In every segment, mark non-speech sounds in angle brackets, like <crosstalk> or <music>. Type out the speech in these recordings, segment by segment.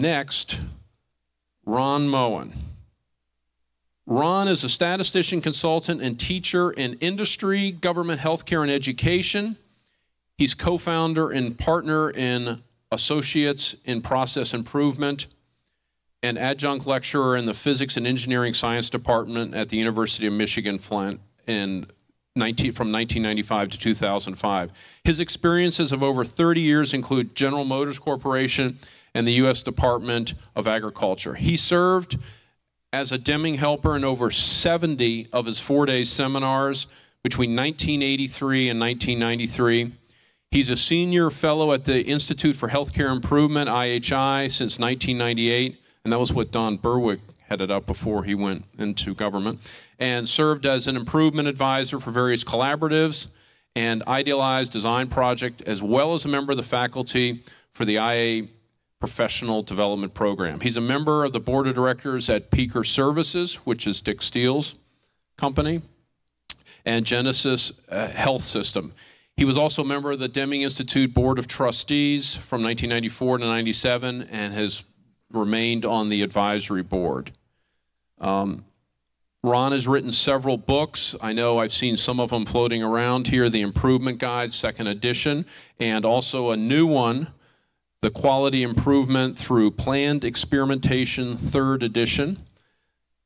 next, Ron Moen. Ron is a statistician, consultant, and teacher in industry, government, healthcare, and education. He's co founder and partner in Associates in Process Improvement and adjunct lecturer in the Physics and Engineering Science Department at the University of Michigan Flint in 19, from 1995 to 2005. His experiences of over 30 years include General Motors Corporation and the U.S. Department of Agriculture. He served as a Deming helper in over 70 of his four day seminars between 1983 and 1993. He's a senior fellow at the Institute for Healthcare Improvement, IHI, since 1998, and that was what Don Berwick headed up before he went into government, and served as an improvement advisor for various collaboratives and idealized design project, as well as a member of the faculty for the IA professional development program. He's a member of the board of directors at Peaker Services, which is Dick Steele's company, and Genesis uh, Health System. He was also a member of the Deming Institute Board of Trustees from 1994 to 97 and has remained on the advisory board. Um, Ron has written several books. I know I've seen some of them floating around here The Improvement Guide, second edition, and also a new one the quality improvement through planned experimentation, third edition.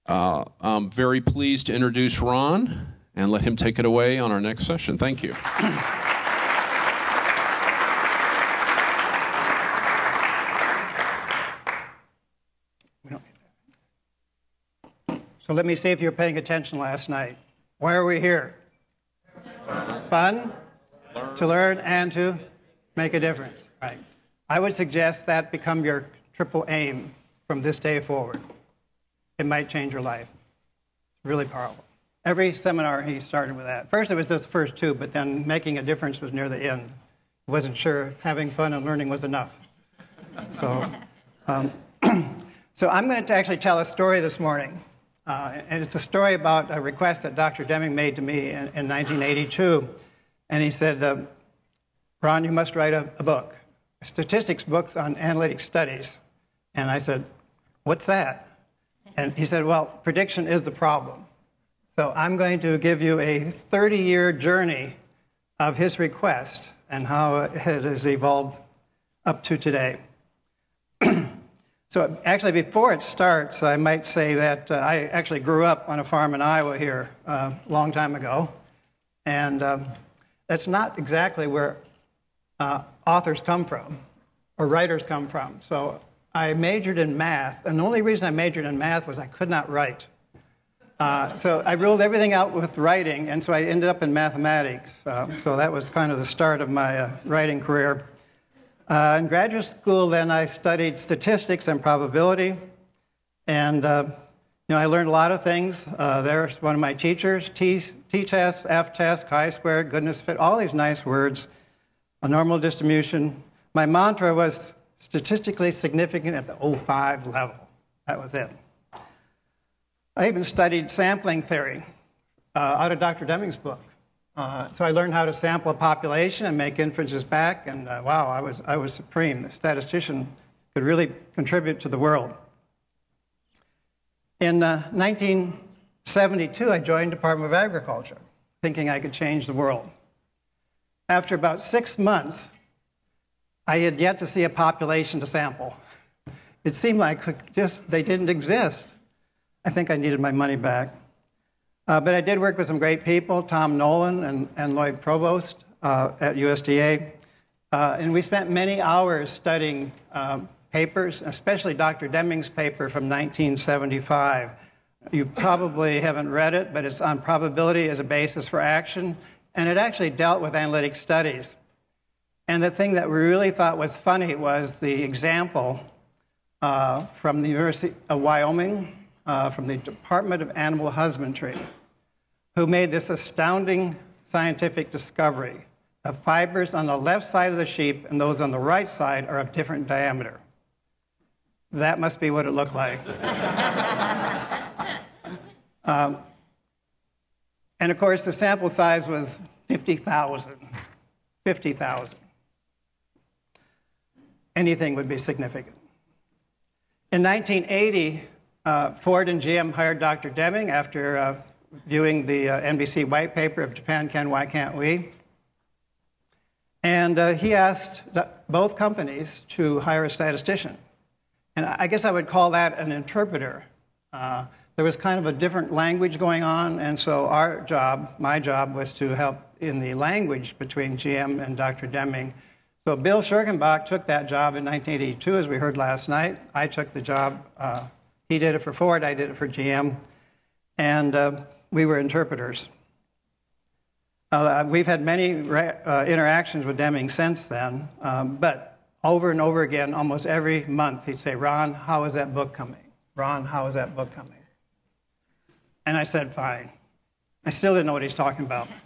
Uh, I'm very pleased to introduce Ron and let him take it away on our next session. Thank you. <clears throat> So let me see if you're paying attention last night. Why are we here? Fun? Learn. To learn and to make a difference. Right. I would suggest that become your triple aim from this day forward. It might change your life. Really powerful. Every seminar he started with that. First it was those first two, but then making a difference was near the end. Wasn't sure having fun and learning was enough. So, um, <clears throat> so I'm going to actually tell a story this morning. Uh, and it's a story about a request that Dr. Deming made to me in, in 1982. And he said, uh, Ron, you must write a, a book statistics books on analytic studies. And I said, What's that? And he said, Well, prediction is the problem. So I'm going to give you a 30 year journey of his request and how it has evolved up to today. So, actually, before it starts, I might say that uh, I actually grew up on a farm in Iowa here uh, a long time ago. And um, that's not exactly where uh, authors come from or writers come from. So I majored in math, and the only reason I majored in math was I could not write. Uh, so I ruled everything out with writing, and so I ended up in mathematics. Uh, so that was kind of the start of my uh, writing career. Uh, in graduate school, then I studied statistics and probability, and uh, you know I learned a lot of things. Uh, there's one of my teachers: T, t-test, f-test, chi-squared, goodness fit, all these nice words a normal distribution. My mantra was statistically significant at the 05 level. That was it. I even studied sampling theory uh, out of Dr. Deming's book. Uh, so I learned how to sample a population and make inferences back, and uh, wow, I was, I was supreme. The statistician could really contribute to the world. In 1972, uh, I joined Department of Agriculture, thinking I could change the world. After about six months, I had yet to see a population to sample. It seemed like just they didn't exist. I think I needed my money back. Uh, but I did work with some great people, Tom Nolan and, and Lloyd Provost uh, at USDA. Uh, and we spent many hours studying um, papers, especially Dr. Deming's paper from 1975. You probably haven't read it, but it's on probability as a basis for action and it actually dealt with analytic studies. And the thing that we really thought was funny was the example uh, from the University of Wyoming, uh, from the Department of Animal Husbandry, who made this astounding scientific discovery. The fibers on the left side of the sheep and those on the right side are of different diameter. That must be what it looked like. <laughs> um, and of course, the sample size was 50,000. 50,000. Anything would be significant. In 1980, uh, Ford and GM hired Dr. Deming after uh, viewing the uh, NBC white paper of Japan Can, Why Can't We? And uh, he asked both companies to hire a statistician. And I guess I would call that an interpreter. Uh, there was kind of a different language going on, and so our job, my job, was to help in the language between GM and Dr. Deming. So Bill Scherkenbach took that job in 1982, as we heard last night. I took the job. Uh, he did it for Ford, I did it for GM, and uh, we were interpreters. Uh, we've had many uh, interactions with Deming since then, um, but over and over again, almost every month, he'd say, Ron, how is that book coming? Ron, how is that book coming? And I said, fine. I still didn't know what he's talking about. <laughs>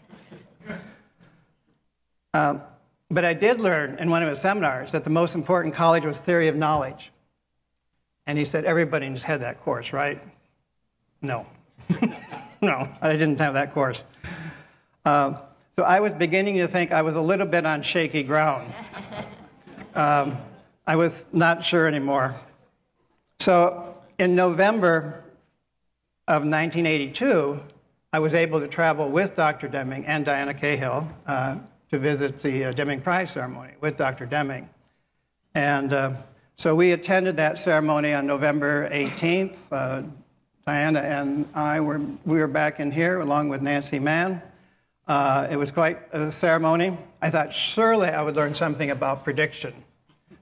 Um, but I did learn in one of his seminars that the most important college was theory of knowledge. And he said, everybody just had that course, right? No. <laughs> <laughs> no, I didn't have that course. Um, so I was beginning to think I was a little bit on shaky ground. <laughs> Um, I was not sure anymore. So in November of 1982, I was able to travel with Dr. Deming and Diana Cahill uh, to visit the uh, Deming Prize ceremony with Dr. Deming. And uh, so we attended that ceremony on November 18th. Diana and I were, we were back in here along with Nancy Mann. Uh, it was quite a ceremony. I thought surely I would learn something about prediction.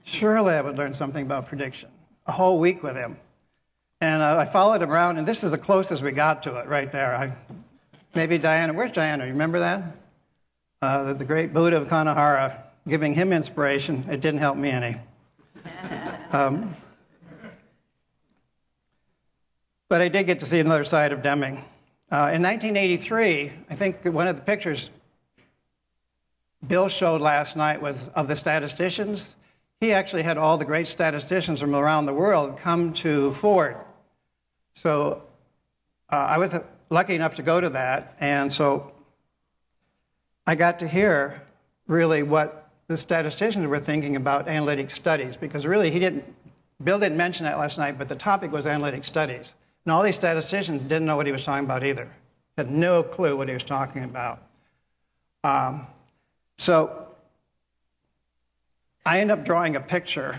Surely I would learn something about prediction. A whole week with him. And uh, I followed him around, and this is the closest we got to it right there. I, maybe Diana, where's Diana? You remember that? Uh, the, the great Buddha of Kamakura giving him inspiration. It didn't help me any. <laughs> Um, but I did get to see another side of Deming. Uh, in 1983, I think one of the pictures Bill showed last night was of the statisticians. He actually had all the great statisticians from around the world come to Ford. So uh, I was lucky enough to go to that, and so I got to hear really what the statisticians were thinking about analytic studies, because really he didn't, Bill didn't mention that last night, but the topic was analytic studies. And all these statisticians didn't know what he was talking about either, had no clue what he was talking about. Um, so I end up drawing a picture.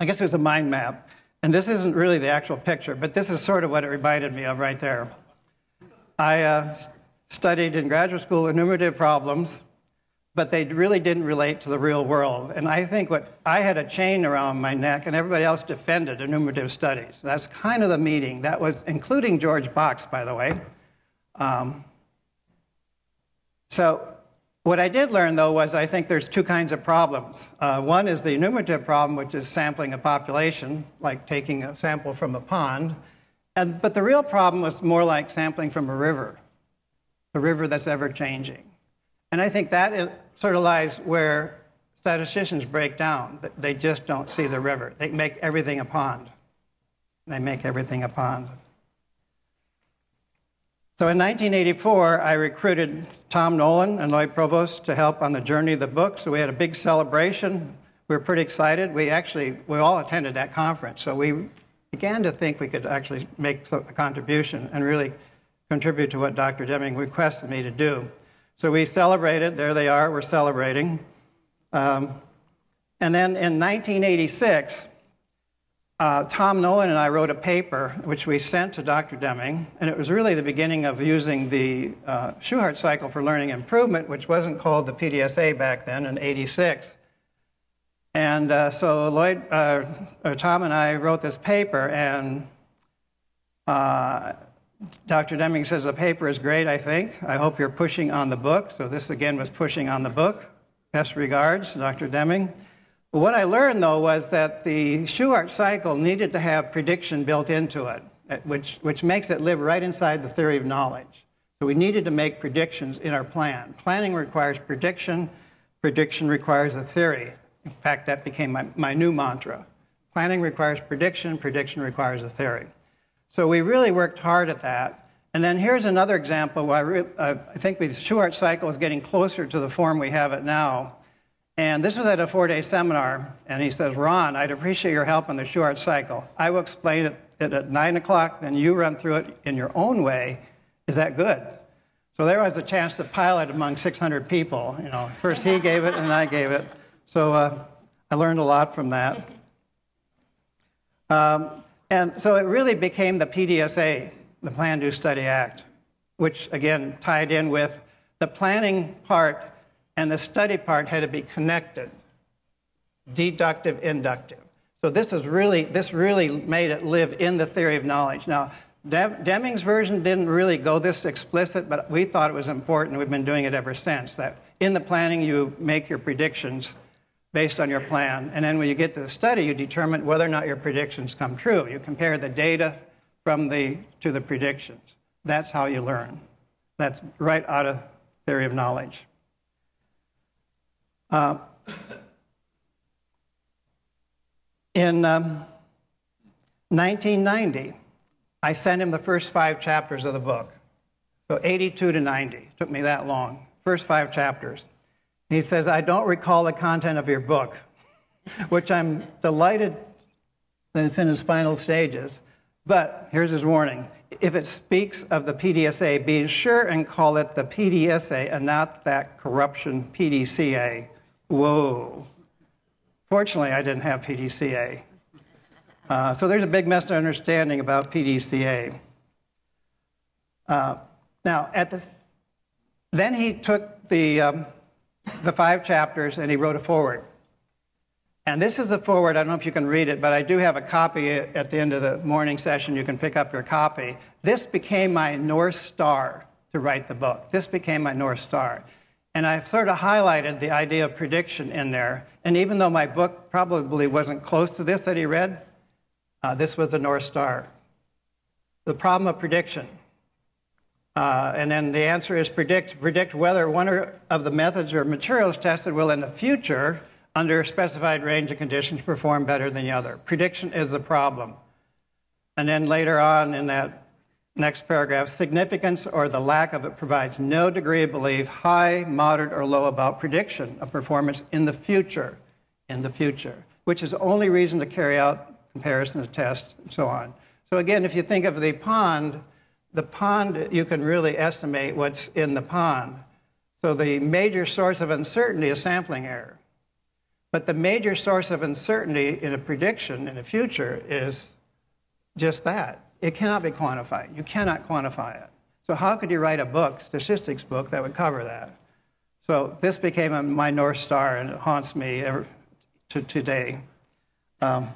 I guess it was a mind map. And this isn't really the actual picture, but this is sort of what it reminded me of right there. I uh, studied in graduate school enumerative problems but they really didn't relate to the real world. And I think what I had a chain around my neck, and everybody else defended enumerative studies. That's kind of the meeting. That was including George Box, by the way. Um, so what I did learn, though, was I think there's two kinds of problems. Uh, one is the enumerative problem, which is sampling a population, like taking a sample from a pond. And, but the real problem was more like sampling from a river, a river that's ever changing. And I think that is, sort of lies where statisticians break down. They just don't see the river. They make everything a pond. They make everything a pond. So in 1984, I recruited Tom Nolan and Lloyd Provost to help on the journey of the book. So we had a big celebration. We were pretty excited. We actually, we all attended that conference. So we began to think we could actually make a contribution and really contribute to what Dr. Deming requested me to do. So we celebrated, there they are, we're celebrating. Um, and then in 1986, uh, Tom Nolan and I wrote a paper which we sent to Dr. Deming, and it was really the beginning of using the uh, Shewhart cycle for learning improvement, which wasn't called the PDSA back then in 86. And uh, so Lloyd, uh, Tom and I wrote this paper, and uh, Dr. Deming says the paper is great, I think. I hope you're pushing on the book. So this again was pushing on the book. Best regards, Dr. Deming. What I learned though was that the Shewhart cycle needed to have prediction built into it, which, which makes it live right inside the theory of knowledge. So we needed to make predictions in our plan. Planning requires prediction, prediction requires a theory. In fact, that became my, my new mantra. Planning requires prediction, prediction requires a theory. So we really worked hard at that. And then here's another example where I, uh, I think the Shewhart cycle is getting closer to the form we have it now. And this was at a four day seminar. And he says, Ron, I'd appreciate your help on the Shewhart cycle. I will explain it, it at 9 o'clock, then you run through it in your own way. Is that good? So there was a chance to pilot among 600 people. You know, first he gave it and I gave it. So uh, I learned a lot from that. Um, and so it really became the PDSA, the Plan, Do, Study Act, which again tied in with the planning part and the study part had to be connected, deductive, inductive. So this is really this really made it live in the theory of knowledge. Now, Deming's version didn't really go this explicit, but we thought it was important. We've been doing it ever since. That in the planning you make your predictions based on your plan, and then when you get to the study, you determine whether or not your predictions come true. You compare the data from the to the predictions. That's how you learn. That's right out of theory of knowledge. Uh, in um, 1990, I sent him the first five chapters of the book. So 82 to 90. took me that long. First five chapters. He says, I don't recall the content of your book, <laughs> which I'm delighted that it's in its final stages. But here's his warning if it speaks of the PDSA, be sure and call it the PDSA and not that corruption PDCA. Whoa. Fortunately, I didn't have PDCA. Uh, so there's a big misunderstanding about PDCA. Uh, now, at this, then he took the, um, the five chapters and he wrote a foreword. And this is the foreword. I don't know if you can read it, but I do have a copy at the end of the morning session. You can pick up your copy. This became my North Star to write the book. This became my North Star. And I've sort of highlighted the idea of prediction in there. And even though my book probably wasn't close to this that he read, uh, this was the North Star. The problem of prediction. Uh, and then the answer is predict, predict whether one of the methods or materials tested will in the future, under a specified range of conditions, perform better than the other. Prediction is the problem. And then later on in that Next paragraph, significance or the lack of it provides no degree of belief, high, moderate, or low about prediction of performance in the future, in the future, which is the only reason to carry out comparisons, tests, and so on. So again, if you think of the pond, the pond, you can really estimate what's in the pond. So the major source of uncertainty is sampling error. But the major source of uncertainty in a prediction in the future is just that it cannot be quantified. You cannot quantify it. So how could you write a book, statistics book, that would cover that? So this became my North Star, and it haunts me ever, to today. Um,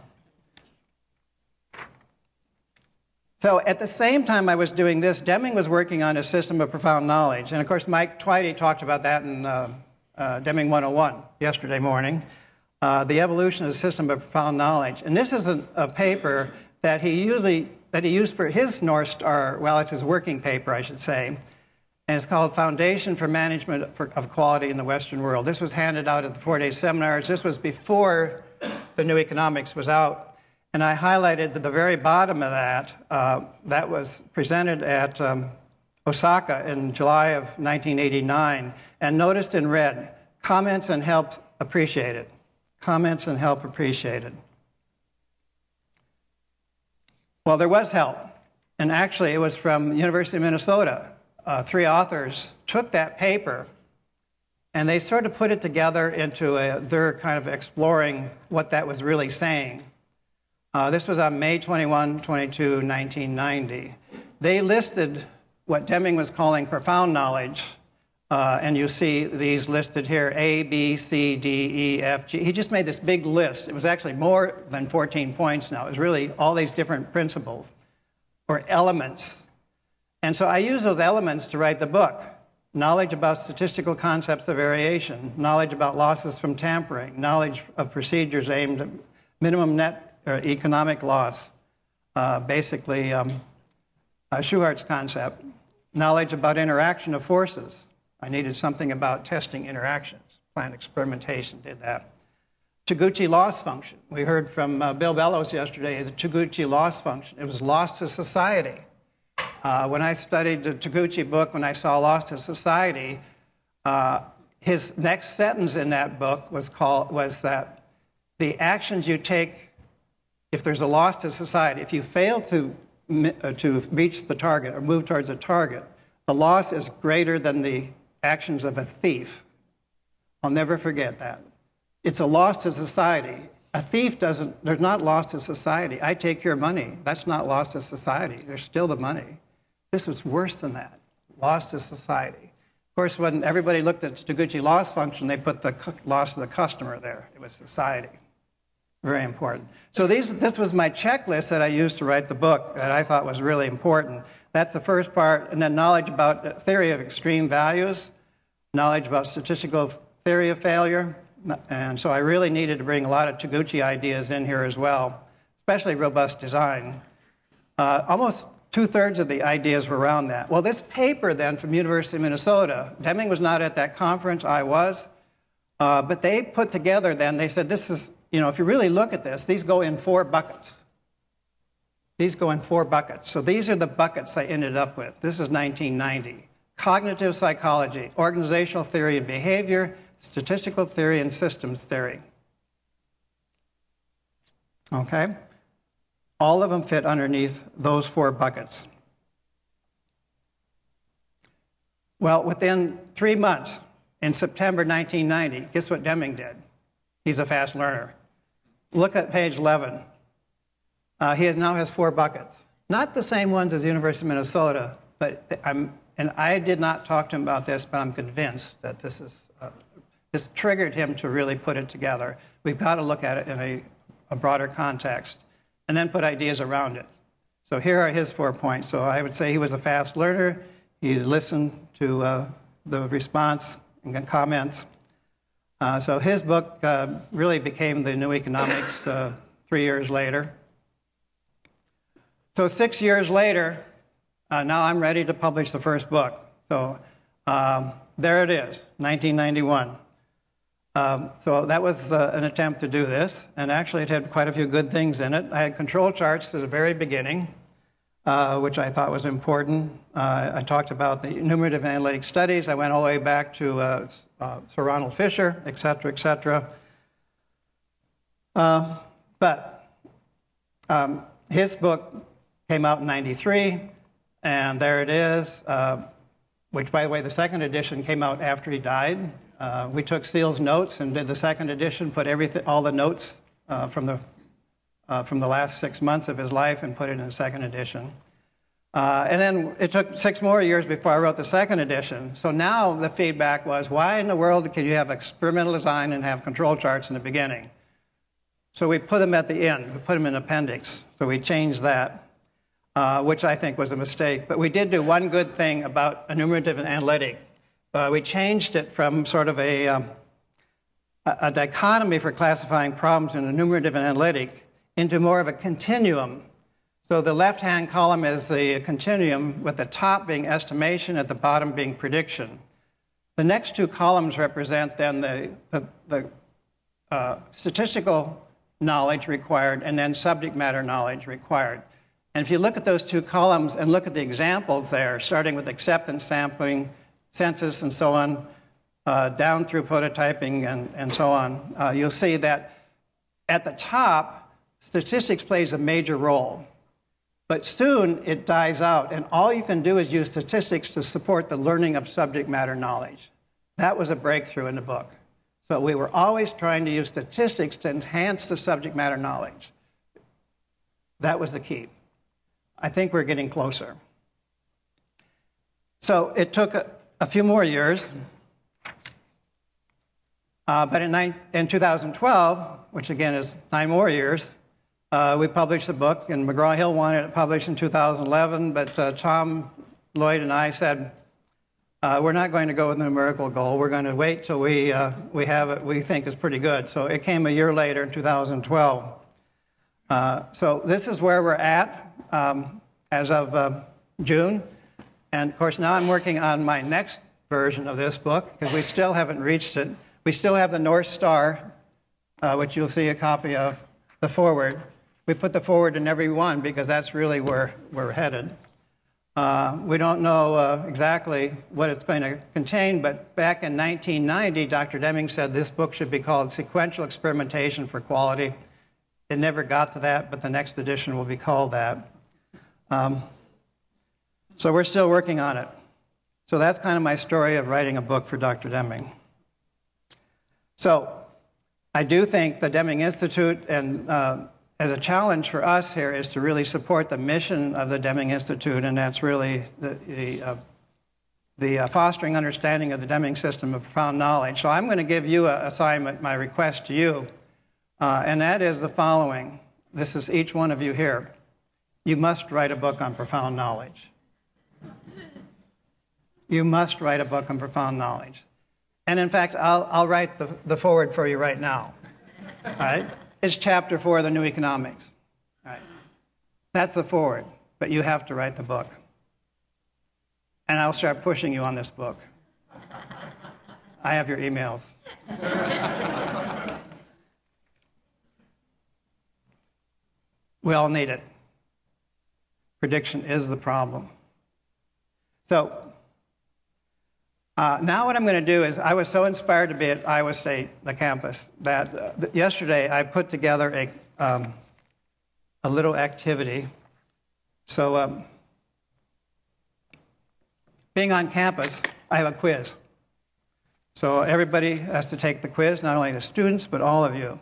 so at the same time I was doing this, Deming was working on a system of profound knowledge. And of course, Mike Tveite talked about that in uh, uh, Deming 101 yesterday morning. Uh, the evolution of the system of profound knowledge. And this is a, a paper that he usually that he used for his North Star, well, it's his working paper, I should say, and it's called Foundation for Management for, of Quality in the Western World. This was handed out at the four day seminars. This was before the New Economics was out. And I highlighted the very bottom of that, uh, that was presented at um, Osaka in July of 1989, and noticed in red comments and help appreciated. Comments and help appreciated. Well, there was help. And actually, it was from University of Minnesota. Uh, three authors took that paper and they sort of put it together into a, their kind of exploring what that was really saying. Uh, this was on May 21, 22, 1990. They listed what Deming was calling profound knowledge, uh, and you see these listed here A, B, C, D, E, F, G. He just made this big list. It was actually more than 14 points now. It was really all these different principles or elements. And so I use those elements to write the book knowledge about statistical concepts of variation, knowledge about losses from tampering, knowledge of procedures aimed at minimum net economic loss, uh, basically um, concept, knowledge about interaction of forces I needed something about testing interactions. Planned experimentation did that. Taguchi loss function. We heard from uh, Bill Bellows yesterday the Taguchi loss function. It was lost to society. Uh, when I studied the Taguchi book, when I saw lost to society, uh, his next sentence in that book was called was that the actions you take if there's a loss to society, if you fail to uh, to reach the target or move towards a target, the loss is greater than the actions of a thief. I'll never forget that. It's a loss to society. A thief doesn't, there's not loss to society. I take your money. That's not loss to society. There's still the money. This was worse than that loss to society. Of course, when everybody looked at the Taguchi loss function, they put the loss of the customer there. It was society. Very important. So these, this was my checklist that I used to write the book that I thought was really important. That's the first part. And then knowledge about theory of extreme values, knowledge about statistical theory of failure. And so I really needed to bring a lot of Taguchi ideas in here as well, especially robust design. Uh, almost two thirds of the ideas were around that. Well, this paper then from University of Minnesota, Deming was not at that conference, I was. Uh, but they put together then, they said, this is you know, if you really look at this, these go in four buckets. These go in four buckets. So these are the buckets they ended up with. This is 1990. Cognitive psychology, organizational theory and behavior, statistical theory, and systems theory. Okay? All of them fit underneath those four buckets. Well, within three months, in September 1990, guess what Deming did? He's a fast learner. Look at page 11. Uh, he now has four buckets. Not the same ones as the University of Minnesota, but I'm, and I did not talk to him about this, but I'm convinced that this is, uh, this triggered him to really put it together. We've got to look at it in a, a broader context and then put ideas around it. So here are his four points. So I would say he was a fast learner. He listened to uh, the response and comments. Uh, so his book uh, really became the new economics uh, three years later. So six years later, uh, now I'm ready to publish the first book. So um, there it is, 1991. Um, so that was uh, an attempt to do this, and actually it had quite a few good things in it. I had control charts at the very beginning uh, which I thought was important. Uh, I talked about the enumerative analytic studies. I went all the way back to uh, uh Sir Ronald Fisher, et cetera, et cetera. Uh, but um, his book came out in 93, and there it is, uh, which, by the way, the second edition came out after he died. we took Ceil's notes and did the second edition, put everything, all the notes from the uh, from the last six months of his life and put it in the second edition. Uh, and then it took six more years before I wrote the second edition. So now the feedback was why in the world can you have experimental design and have control charts in the beginning? So we put them at the end, we put them in appendix. So we changed that, uh, which I think was a mistake. But we did do one good thing about enumerative and analytic. Uh, we changed it from sort of a, um, a dichotomy for classifying problems in enumerative and analytic into more of a continuum. So the left-hand column is the continuum, with the top being estimation, at the bottom being prediction. The next two columns represent then the, the, the uh, statistical knowledge required and then subject matter knowledge required. And if you look at those two columns and look at the examples there, starting with acceptance sampling, census, and so on, uh, down through prototyping and, and so on, uh, you'll see that at the top, statistics plays a major role. But soon it dies out, and all you can do is use statistics to support the learning of subject matter knowledge. That was a breakthrough in the book. So we were always trying to use statistics to enhance the subject matter knowledge. That was the key. I think we're getting closer. So it took a, a few more years. Uh, but in, in 2012, which again is nine more years, uh, we published the book, and McGraw Hill wanted it published in 2011, but uh, Tom Lloyd and I said, uh, we're not going to go with the numerical goal. We're going to wait till we, uh, we have it we think is pretty good. So it came a year later in 2012. Uh, so this is where we're at um, as of uh, June. And of course, now I'm working on my next version of this book because we still haven't reached it. We still have the North Star, which you'll see a copy of, the forward. We put the forward in every one because that's really where we're headed. Uh, we don't know uh, exactly what it's going to contain, but back in 1990, Dr. Deming said this book should be called Sequential Experimentation for Quality. It never got to that, but the next edition will be called that. Um, so we're still working on it. So that's kind of my story of writing a book for Dr. Deming. So I do think the Deming Institute and uh, as a challenge for us here is to really support the mission of the Deming Institute, and that's really the, the, uh, the uh, fostering understanding of the Deming system of profound knowledge. So I'm going to give you an assignment, my request to you, uh, and that is the following. This is each one of you here. You must write a book on profound knowledge. You must write a book on profound knowledge. And in fact, I'll, I'll write the, the forward for you right now. All right? It's chapter four of the New Economics. Right. That's the forward, but you have to write the book. And I'll start pushing you on this book. I have your emails. <laughs> we all need it. Prediction is the problem. So, uh, now, what I'm going to do is, I was so inspired to be at Iowa State, the campus, that uh, th- yesterday I put together a, um, a little activity. So, um, being on campus, I have a quiz. So, everybody has to take the quiz, not only the students, but all of you.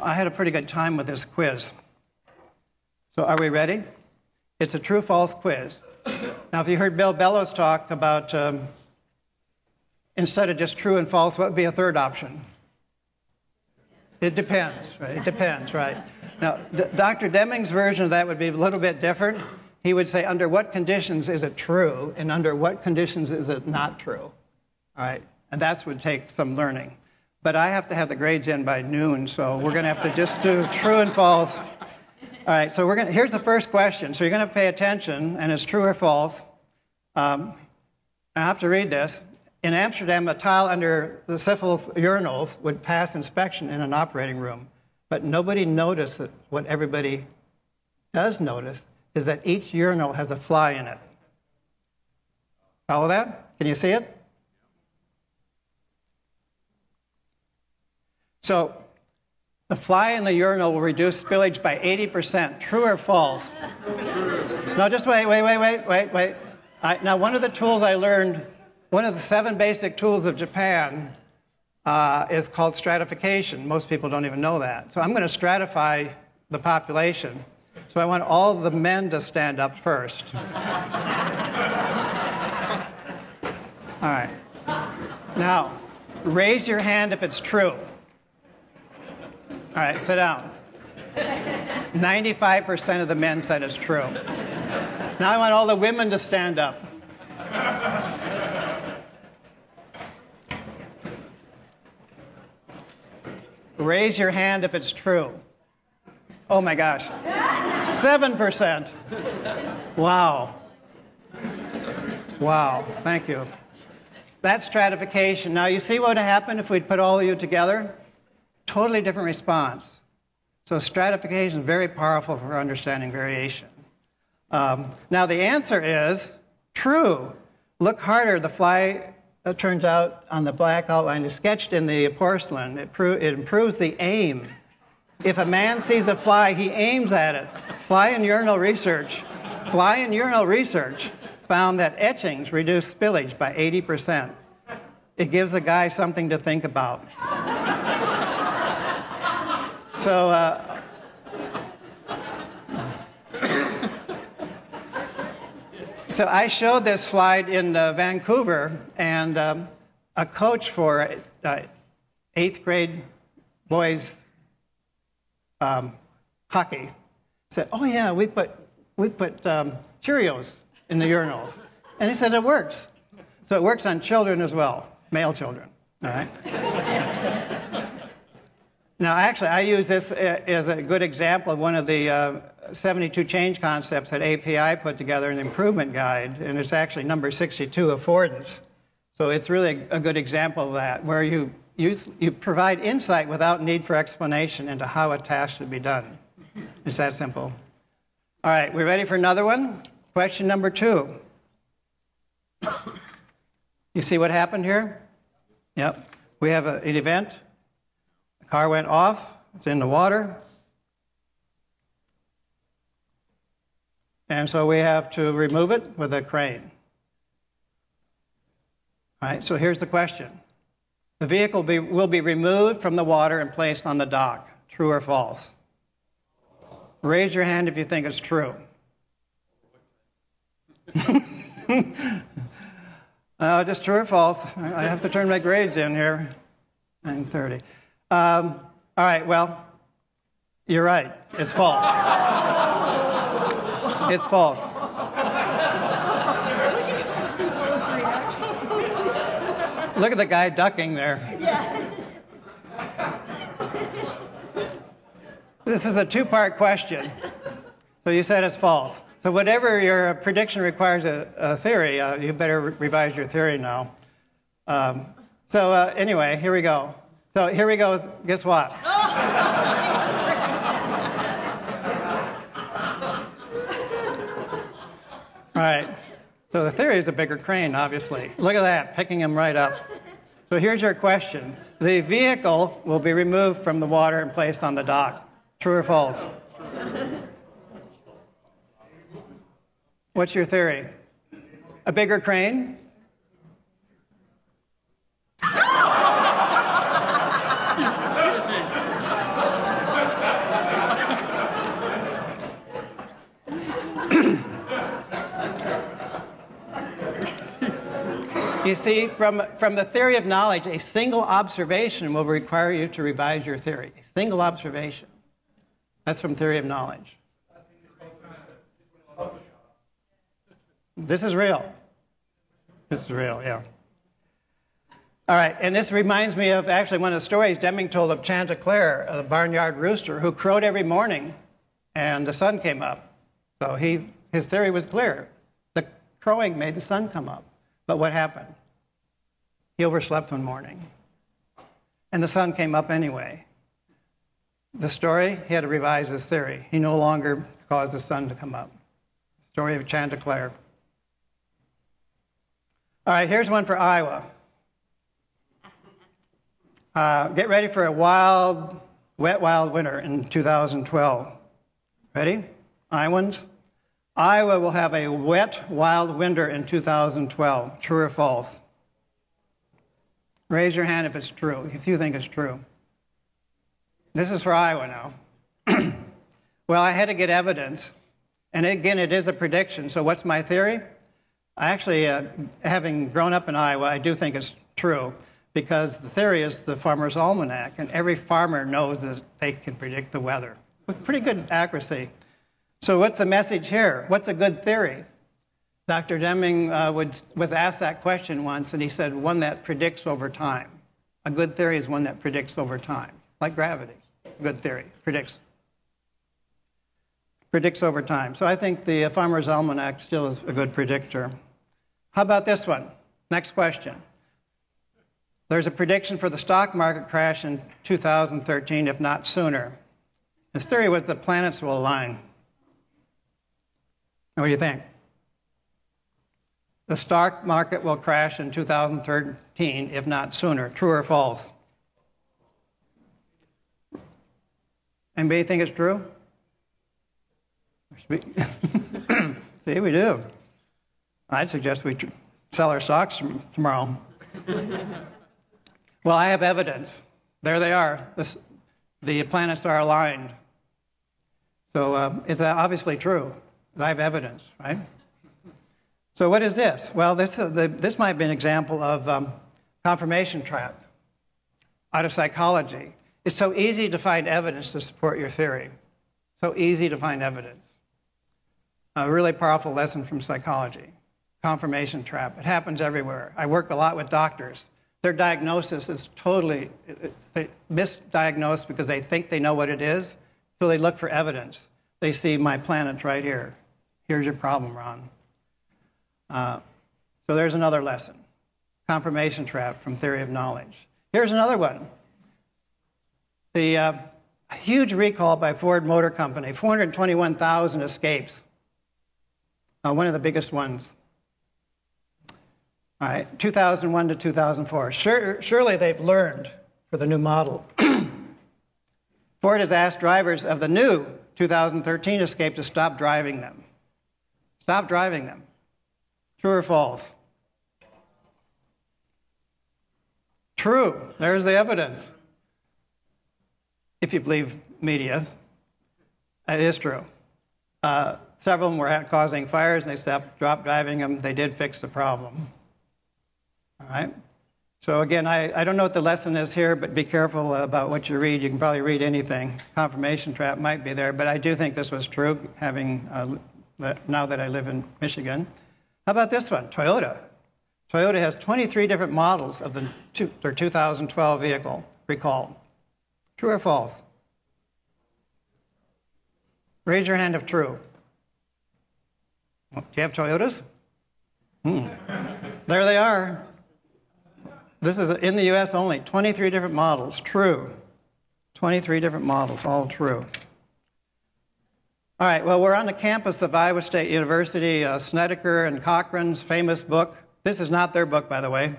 I had a pretty good time with this quiz. So, are we ready? It's a true false quiz. Now, if you heard Bill Bellows talk about um, instead of just true and false, what would be a third option? It depends, right? It depends, right? Now, D- Dr. Deming's version of that would be a little bit different. He would say, under what conditions is it true, and under what conditions is it not true? All right, and that would take some learning. But I have to have the grades in by noon, so we're going to have to just do true and false. All right, so we're going. To, here's the first question. So you're going to pay attention, and it's true or false. Um, I have to read this. In Amsterdam, a tile under the Schiphol urinals would pass inspection in an operating room, but nobody noticed that what everybody does notice is that each urinal has a fly in it. Follow that? Can you see it? So, the fly in the urinal will reduce spillage by 80%. True or false? <laughs> no, just wait, wait, wait, wait, wait, wait. I, now, one of the tools I learned one of the seven basic tools of Japan uh, is called stratification. Most people don't even know that. So I'm going to stratify the population. So I want all the men to stand up first. <laughs> all right. Now, raise your hand if it's true. All right, sit down. 95% of the men said it's true. Now I want all the women to stand up. Raise your hand if it's true. Oh my gosh. 7%. Wow. Wow. Thank you. That's stratification. Now, you see what would happen if we'd put all of you together? Totally different response. So, stratification is very powerful for understanding variation. Um, now, the answer is true. Look harder. The fly it turns out on the black outline is sketched in the porcelain. It, it improves the aim. If a man sees a fly, he aims at it. Fly and urinal research, fly and urinal research found that etchings reduce spillage by 80%. It gives a guy something to think about. so, uh, so I showed this slide in uh, Vancouver, and um, a coach for uh, eighth grade boys um, hockey said, "Oh yeah, we put we put um, Cheerios in the urinals," and he said it works. So it works on children as well, male children. All right. Now, actually, I use this uh, as a good example of one of the uh, 72 change concepts that API put together an improvement guide, and it's actually number 62, affordance. So it's really a good example of that, where you, use, you provide insight without need for explanation into how a task should be done. It's that simple. All right, we're ready for another one? Question number two. <coughs> You see what happened here? Yep. We have a, an event. Car went off. It's in the water. And so we have to remove it with a crane. All right, so here's the question. The vehicle be, will be removed from the water and placed on the dock. True or false? Raise your hand if you think it's true. <laughs> uh, just true or false? I have to turn my grades in here. 930. Um, all right, well, you're right. It's false. it's false. Look at the guy ducking there. Yeah. this is a two part question. So you said it's false. So whatever your prediction requires a, a theory, uh, you better re- revise your theory now. Um, so uh, anyway, here we go. So here we go. Guess what? <laughs> All right. So the theory is a bigger crane, obviously. Look at that, picking him right up. So here's your question. The vehicle will be removed from the water and placed on the dock. True or false? What's your theory? A bigger crane? You see, from, from the theory of knowledge, a single observation will require you to revise your theory. A single observation. That's from theory of knowledge. This is real. This is real, yeah. All right, and this reminds me of actually one of the stories Deming told of Chanticleer, the barnyard rooster, who crowed every morning and the sun came up. So he, his theory was clear. The crowing made the sun come up. But what happened? He overslept one morning, and the sun came up anyway. The story, he had to revise his theory. He no longer caused the sun to come up. Story of Chanticleer. All right, here's one for Iowa. Uh, get ready for a wild, wet, wild winter in 2012. Ready? Iowans? Iowa will have a wet, wild winter in 2012. True or false? Raise your hand if it's true, if you think it's true. This is for Iowa now. <clears throat> well, I had to get evidence. And again, it is a prediction. So, what's my theory? I actually, uh, having grown up in Iowa, I do think it's true because the theory is the farmer's almanac, and every farmer knows that they can predict the weather with pretty good accuracy. So, what's the message here? What's a good theory? Dr. Deming uh, would, was asked that question once, and he said, one that predicts over time. A good theory is one that predicts over time, like gravity. Good theory predicts predicts over time. So I think the Farmer's Almanac still is a good predictor. How about this one? Next question. There's a prediction for the stock market crash in 2013, if not sooner. His theory was the planets will align. What do you think? The stock market will crash in 2013, if not sooner. True or false? Anybody think it's true? <laughs> See, we do. I'd suggest we sell our stocks tomorrow. <laughs> well, I have evidence. There they are. This, the planets are aligned. So uh, it's obviously true. I have evidence, right? So what is this? Well, this, uh, the, this might be an example of um, confirmation trap out of psychology. It's so easy to find evidence to support your theory. So easy to find evidence. A really powerful lesson from psychology. Confirmation trap. It happens everywhere. I work a lot with doctors. Their diagnosis is totally misdiagnosed because they think they know what it is, so they look for evidence. They see my planets right here. Here's your problem, Ron. Uh, so there's another lesson confirmation trap from theory of knowledge. Here's another one. The uh, huge recall by Ford Motor Company 421,000 escapes. uh, one of the biggest ones. All right, 2001 to 2004. Sure, surely they've learned for the new model. <clears throat> Ford has asked drivers of the new 2013 Escape to stop driving them. Stop driving them. True or false? True. There's the evidence. If you believe media, it is true. Uh, several of them were causing fires and they stopped, dropped driving them. They did fix the problem. All right? So again, I, I don't know what the lesson is here, but be careful about what you read. You can probably read anything. Confirmation trap might be there, but I do think this was true, having uh, now that I live in Michigan. How about this one, Toyota? Toyota has 23 different models of the two, their 2012 vehicle recalled. True or false? Raise your hand if true. Do you have Toyotas? Hmm. There they are. This is in the US only, 23 different models, true. 23 different models, all true. All right, well, we're on the campus of Iowa State University, uh, Snedecor and Cochran's famous book. This is not their book, by the way.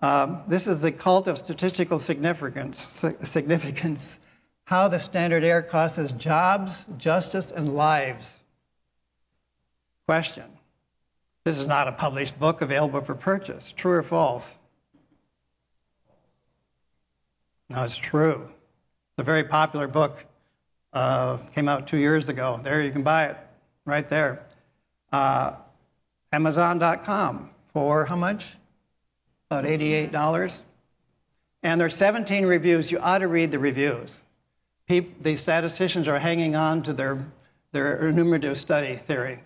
Um, this is the cult of statistical significance, significance, how the standard error causes jobs, justice, and lives. Question. This is not a published book available for purchase. True or false? No, it's true. It's a very popular book. Uh, came out two years ago. There, you can buy it right there. Uh, Amazon.com for how much? About $88. And there's 17 reviews. You ought to read the reviews. People, the statisticians are hanging on to their, their enumerative study theory.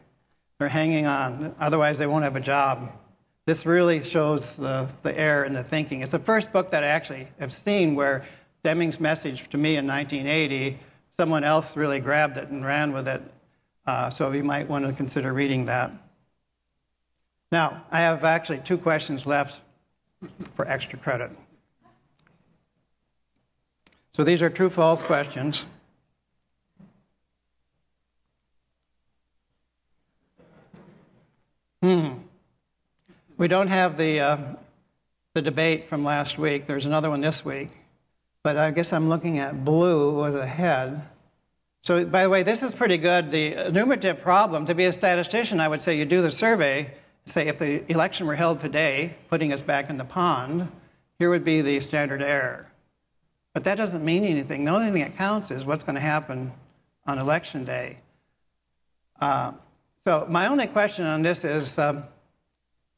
They're hanging on, otherwise, they won't have a job. This really shows the, the error in the thinking. It's the first book that I actually have seen where Deming's message to me in 1980, someone else really grabbed it and ran with it. Uh, so you might want to consider reading that. Now, I have actually two questions left for extra credit. So these are true false questions. Hmm. We don't have the, uh, the debate from last week. There's another one this week. But I guess I'm looking at blue with a head. So, by the way, this is pretty good. The enumerative problem, to be a statistician, I would say you do the survey, say if the election were held today, putting us back in the pond, here would be the standard error. But that doesn't mean anything. The only thing that counts is what's going to happen on election day. Uh, so, my only question on this is um,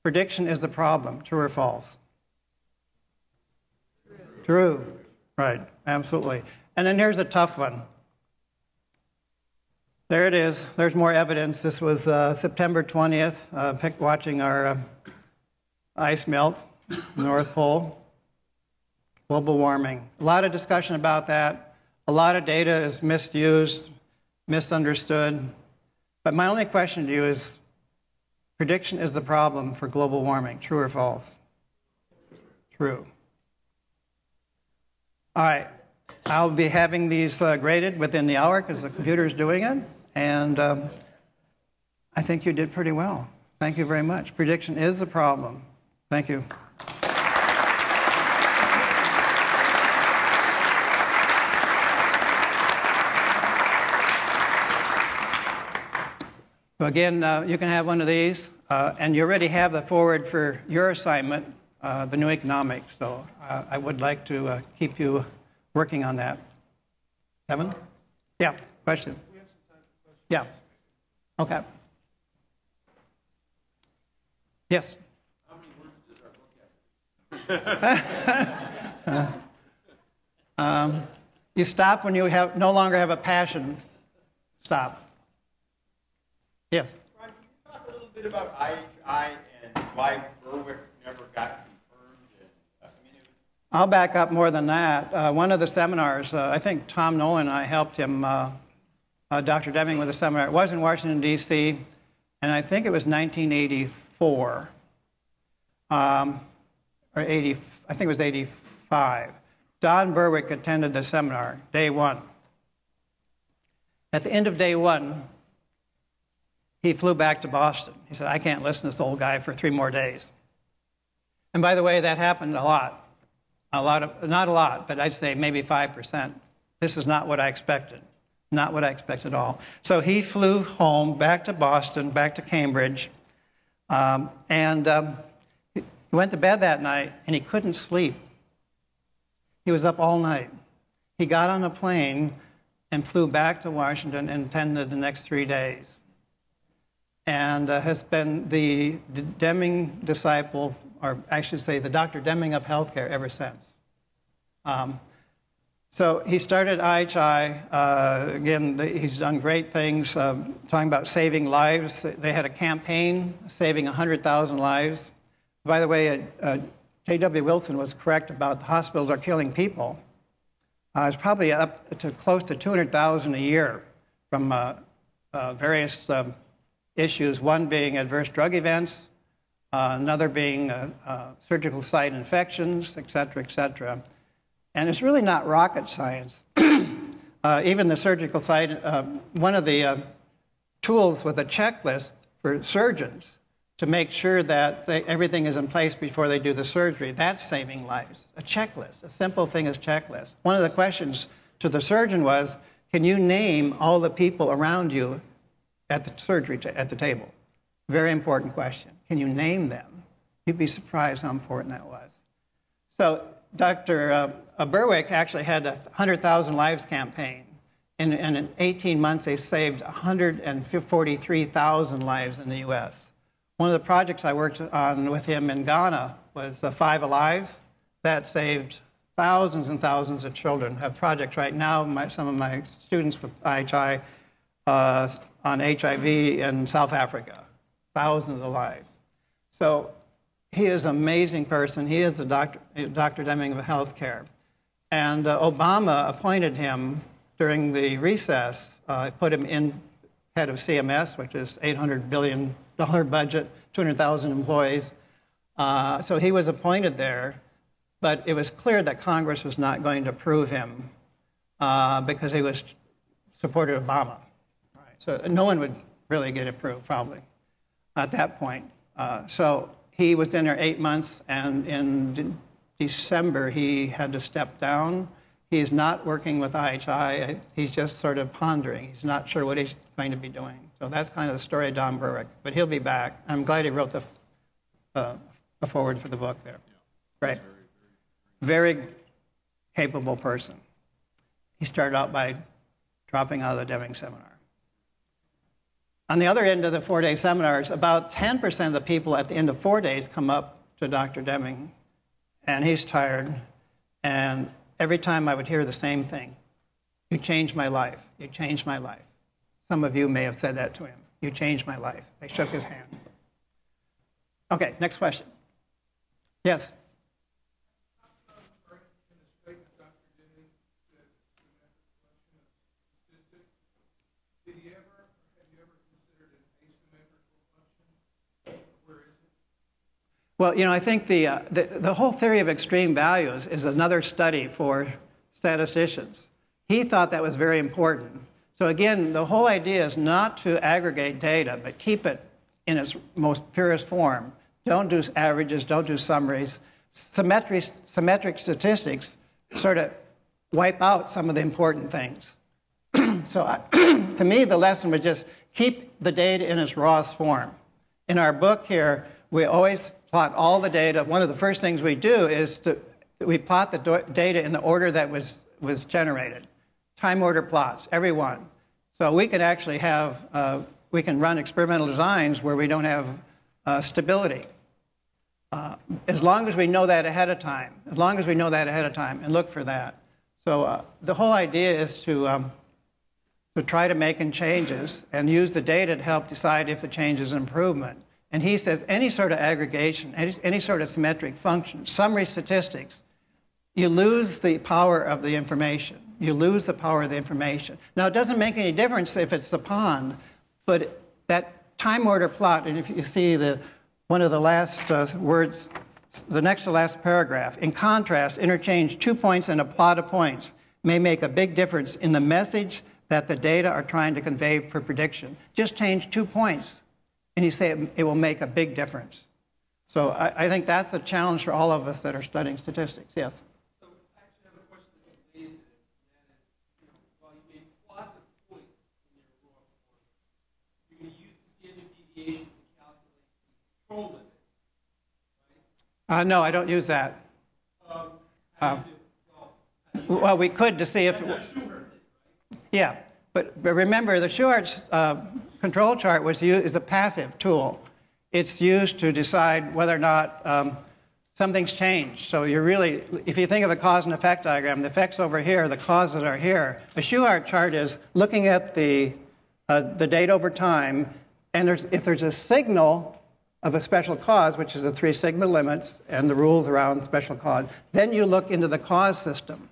Prediction is the problem. True or false? True. True. Right, absolutely. And then here's a tough one. There it is. There's more evidence. This was uh, September 20th, uh, watching our uh, ice melt, North Pole, global warming. A lot of discussion about that. A lot of data is misused, misunderstood. But my only question to you is Prediction is the problem for global warming. True or false? True. All right. I'll be having these uh, graded within the hour because the computer is doing it. And um, I think you did pretty well. Thank you very much. Prediction is the problem. Thank you. Again, uh, you can have one of these, uh, and you already have the forward for your assignment, uh, the new economics. So uh, I would like to uh, keep you working on that. Kevin? Yeah, question? Yeah. Okay. Yes. <laughs> Um, you stop when you have no longer have a passion. Stop. Yes. Can you talk a little bit about and why Berwick never got I'll back up more than that. Uh, one of the seminars, uh, I think Tom Nolan and I helped him, uh, uh Dr. Deming, with a seminar. It was in Washington, D.C., and I think it was 1984. Um, or 80, I think it was 85. Don Berwick attended the seminar, day one. At the end of day one, he flew back to Boston. He said, I can't listen to this old guy for three more days. And by the way, that happened a lot. A lot of, not a lot, but I'd say maybe 5%. This is not what I expected. Not what I expected at all. So he flew home, back to Boston, back to Cambridge, um, and um, he went to bed that night and he couldn't sleep. He was up all night. He got on a plane and flew back to Washington and attended the next three days. And uh, has been the Deming disciple, or I should say, the Dr. Deming of healthcare ever since. Um, so he started IHI. Uh, again, he's done great things, uh, talking about saving lives. They had a campaign saving 100,000 lives. By the way, uh, J.W. Wilson was correct about the hospitals are killing people. Uh, it's probably up to close to 200,000 a year from uh, uh, various um, issues, one being adverse drug events, another being surgical site infections, et cetera, et cetera. And it's really not rocket science. <clears throat> uh, even the surgical site, uh, one of the uh, tools with a checklist for surgeons to make sure that they, everything is in place before they do the surgery, that's saving lives. A checklist, a simple thing is checklist. One of the questions to the surgeon was, can you name all the people around you at the surgery at the table? Very important question. Can you name them? You'd be surprised how important that was. So Dr. Uh, Berwick actually had a 100,000 Lives campaign. And, and in 18 months, they saved 143,000 lives in the U.S. One of the projects I worked on with him in Ghana was the Five Alive. That saved thousands and thousands of children. Have projects right now, my, some of my students with IHI uh, on HIV in South Africa. Thousands of lives. So he is an amazing person. He is the Dr. Dr. Deming of healthcare. And uh, Obama appointed him during the recess, uh, put him in head of CMS, which is $800 billion budget, 200,000 employees. Uh, so he was appointed there, but it was clear that Congress was not going to approve him uh, because he was supported Obama. Right. So no one would really get approved, probably, at that point. Uh, so he was in there eight months, and in December he had to step down. He's not working with IHI. He's just sort of pondering. He's not sure what he's going to be doing. So that's kind of the story of Don Berwick. But he'll be back. I'm glad he wrote the, uh, the forward for the book there. Right. Very capable person. He started out by dropping out of the Deming seminar. On the other end of the four day seminars, about 10% of the people at the end of four days come up to Dr. Deming, and he's tired. And every time I would hear the same thing You changed my life. You changed my life. Some of you may have said that to him. You changed my life. They shook his hand. Okay, next question. Yes? Well, you know, I think the, uh, the, the, whole theory of extreme values is another study for statisticians. He thought that was very important. So, again, the whole idea is not to aggregate data, but keep it in its most purest form. Don't do averages, don't do summaries. Symmetric, symmetric statistics sort of wipe out some of the important things. <clears throat> so, I, <clears throat> to me, the lesson was just keep the data in its rawest form. In our book here, we always plot all the data. One of the first things we do is to we plot the data in the order that was, was generated. Time order plots, every one. So we can actually have, uh, we can run experimental designs where we don't have uh, stability. Uh, as long as we know that ahead of time, as long as we know that ahead of time and look for that. So uh, the whole idea is to, um, to try to make changes and use the data to help decide if the change is improvement. And he says any sort of aggregation, any, any sort of symmetric function, summary statistics, you lose the power of the information. You lose the power of the information. Now, it doesn't make any difference if it's the pond, but that time order plot, and if you see the, one of the last uh, words, the next to last paragraph, in contrast, interchange two points and a plot of points may make a big difference in the message that the data are trying to convey for prediction. Just change two points, and you say it, it will make a big difference. So I, I, think that's a challenge for all of us that are studying statistics. Yes. So I actually have a question that's related to this, and that is, you know, while you may plot the points in your raw proportion, you're going to use the standard deviation to calculate the control limits, right? Uh, no, I don't use that. Um, uh, well, well, we could to see if. Yeah, but, but remember, the Shewhart's uh, control chart was used, is a passive tool. It's used to decide whether or not um, something's changed. So you're really, if you think of a cause and effect diagram, the effects over here, the causes are here. A Shewhart chart is looking at the, uh, the date over time, and there's, if there's a signal of a special cause, which is the three sigma limits and the rules around special cause, then you look into the cause system.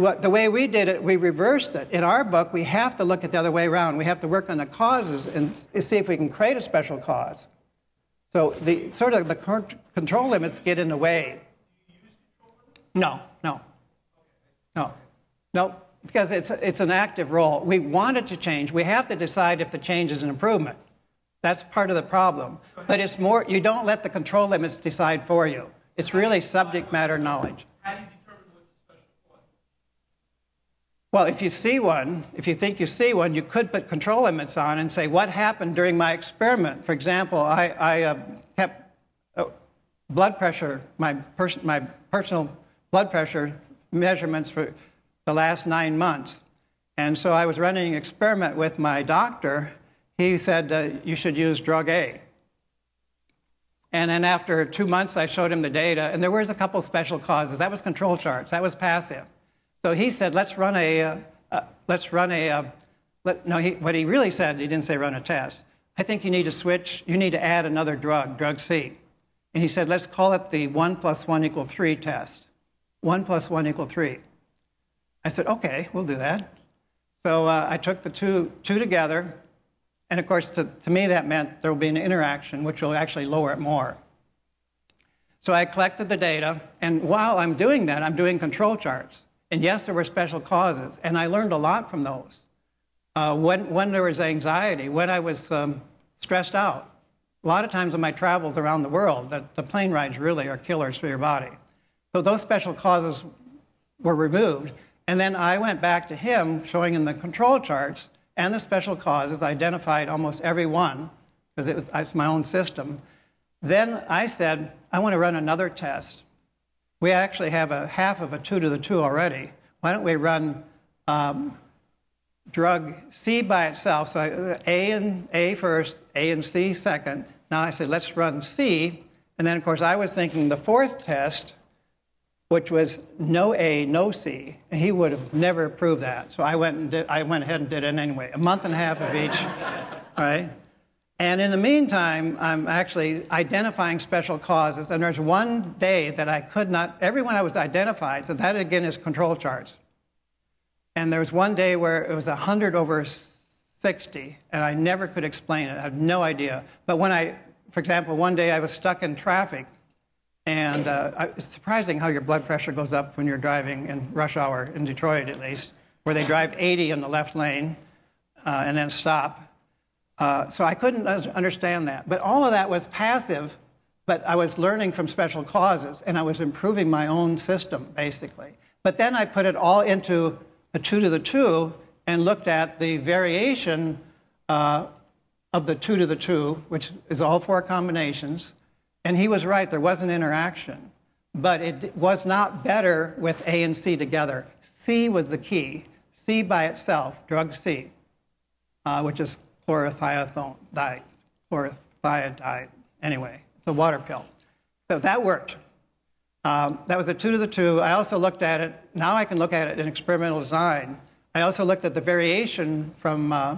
What, the way we did it, we reversed it. In our book, we have to look at the other way around. We have to work on the causes and see if we can create a special cause. So the sort of the control limits get in the way. No, no, no, no, because it's it's an active role. We want it to change. We have to decide if the change is an improvement. That's part of the problem. But it's more. You don't let the control limits decide for you. It's really subject matter knowledge. Well, if you see one, if you think you see one, you could put control limits on and say, what happened during my experiment? For example, I, I uh, kept uh, blood pressure, my, pers- my personal blood pressure measurements for the last nine months. And so I was running an experiment with my doctor. He said, uh, you should use drug A. And then after two months, I showed him the data, and there was a couple special causes. That was control charts. That was passive. So he said, let's run a, uh, uh, let's run a, uh, let, no, he, what he really said, he didn't say run a test. I think you need to switch, you need to add another drug, drug C. And he said, let's call it the 1 plus 1 equal 3 test. 1 plus 1 equal 3. I said, okay, we'll do that. So uh, I took the two, two together, and of course, to, to me, that meant there will be an interaction, which will actually lower it more. So I collected the data, and while I'm doing that, I'm doing control charts. And yes, there were special causes, and I learned a lot from those. Uh, when, when there was anxiety, when I was um, stressed out, a lot of times in my travels around the world, the, the plane rides really are killers for your body. So those special causes were removed, and then I went back to him, showing him the control charts and the special causes, identified almost every one, because it was, it's my own system. Then I said, I want to run another test. We actually have a half of a 2 to the 2 already. Why don't we run um, drug C by itself? So A and A first, A and C second. Now I said, let's run C. And then, of course, I was thinking the fourth test, which was no A, no C. And he would have never approved that. So I went, and did, I went ahead and did it anyway. A month and a half of each. <laughs> right? And in the meantime, I'm actually identifying special causes. And there's one day that I could not, everyone I was identified, so that again is control charts. And there was one day where it was 100 over 60, and I never could explain it. I have no idea. But when I, for example, one day I was stuck in traffic, and uh, it's surprising how your blood pressure goes up when you're driving in rush hour, in Detroit at least, where they drive 80 in the left lane uh, and then stop uh, so I couldn't understand that. But all of that was passive, but I was learning from special causes, and I was improving my own system, basically. But then I put it all into a 2 to the 2 and looked at the variation uh, of the 2 to the 2, which is all four combinations. And he was right, there was an interaction. But it was not better with A and C together. C was the key. C by itself, drug C, uh, which is chlorothiazide. Anyway, it's a water pill. So that worked. Um, that was a two to the two. I also looked at it, now I can look at it in experimental design. I also looked at the variation from, uh,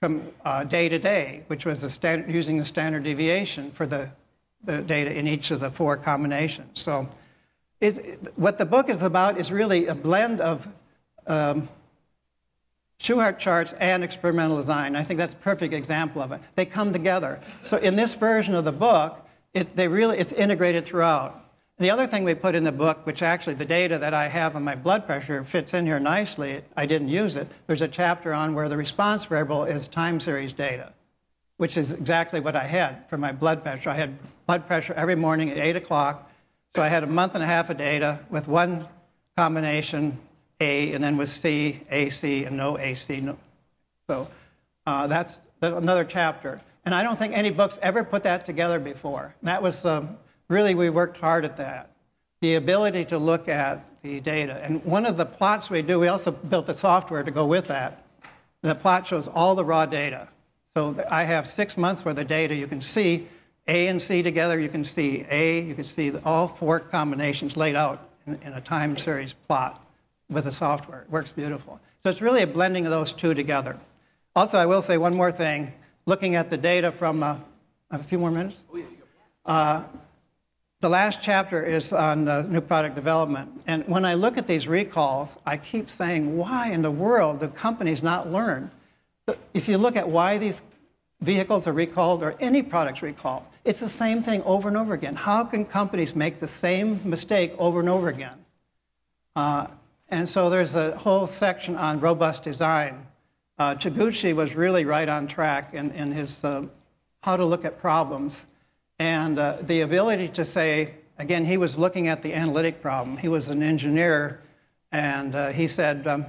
from uh, day to day, which was the standard, using the standard deviation for the, the data in each of the four combinations. So what the book is about is really a blend of um, Shewhart charts and experimental design. I think that's a perfect example of it. They come together. So in this version of the book, it, they really, it's integrated throughout. The other thing we put in the book, which actually the data that I have on my blood pressure fits in here nicely, I didn't use it. There's a chapter on where the response variable is time series data, which is exactly what I had for my blood pressure. I had blood pressure every morning at 8 o'clock. So I had a month and a half of data with one combination A and then with C, AC, and no AC. No. So uh, that's another chapter. And I don't think any books ever put that together before. That was um, really, we worked hard at that. The ability to look at the data. And one of the plots we do, we also built the software to go with that. The plot shows all the raw data. So I have six months worth of data. You can see A and C together. You can see A, you can see all four combinations laid out in, in a time series plot with the software. It works beautiful. So it's really a blending of those two together. Also, I will say one more thing. Looking at the data from uh, a few more minutes. Uh, the last chapter is on uh, new product development. And when I look at these recalls, I keep saying, why in the world do companies not learn? If you look at why these vehicles are recalled or any products recalled, it's the same thing over and over again. How can companies make the same mistake over and over again? Uh, and so there's a whole section on robust design. Uh, Taguchi was really right on track in, in his uh, how to look at problems. And uh, the ability to say, again, he was looking at the analytic problem. He was an engineer, and uh, he said, um,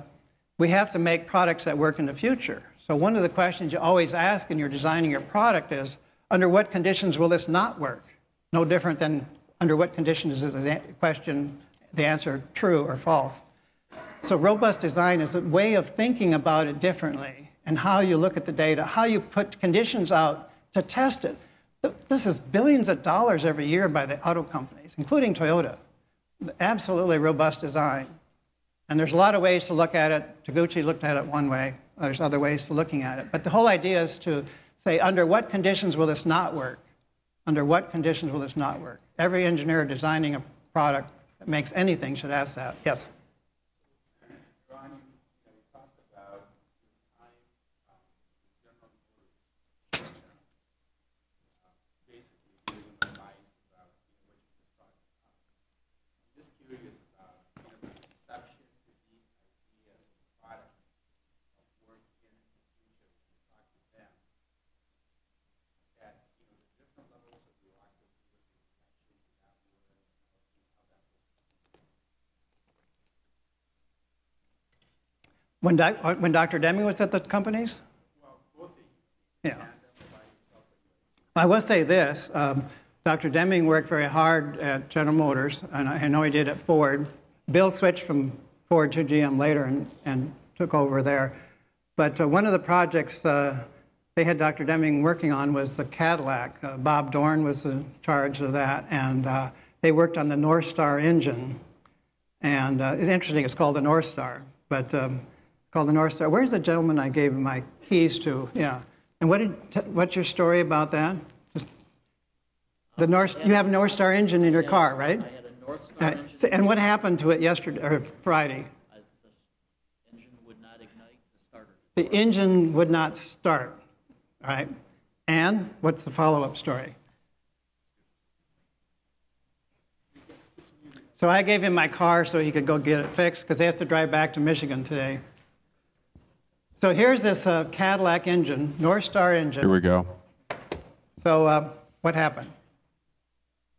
we have to make products that work in the future. So one of the questions you always ask when you're designing your product is, under what conditions will this not work? No different than under what conditions is the question, the answer true or false. So robust design is a way of thinking about it differently and how you look at the data, how you put conditions out to test it. This is billions of dollars every year by the auto companies, including Toyota. Absolutely robust design. And there's a lot of ways to look at it. Taguchi looked at it one way. There's other ways to looking at it. But the whole idea is to say, under what conditions will this not work? Under what conditions will this not work? Every engineer designing a product that makes anything should ask that. Yes? When, doc, uh, when Dr. Deming was at the companies? Yeah. I will say this um, Dr. Deming worked very hard at General Motors, and I know he did at Ford. Bill switched from Ford to GM later and, and took over there. But uh, one of the projects uh, they had Dr. Deming working on was the Cadillac. Uh, Bob Dorn was in charge of that, and uh, they worked on the North Star engine. And uh, it's interesting, it's called the North Star. But um, called the North Star. Where's the gentleman I gave my keys to? Yeah. And what did, what's your story about that? Just the North, you have a North Star engine in your car, right? I had a North Star engine. Uh, and what happened to it yesterday or Friday? I, the engine would not ignite the starter. The engine would not start, all right? And what's the follow-up story? So I gave him my car so he could go get it fixed because they have to drive back to Michigan today. So here's this uh, Cadillac engine, North Star engine. Here we go. So uh, what happened?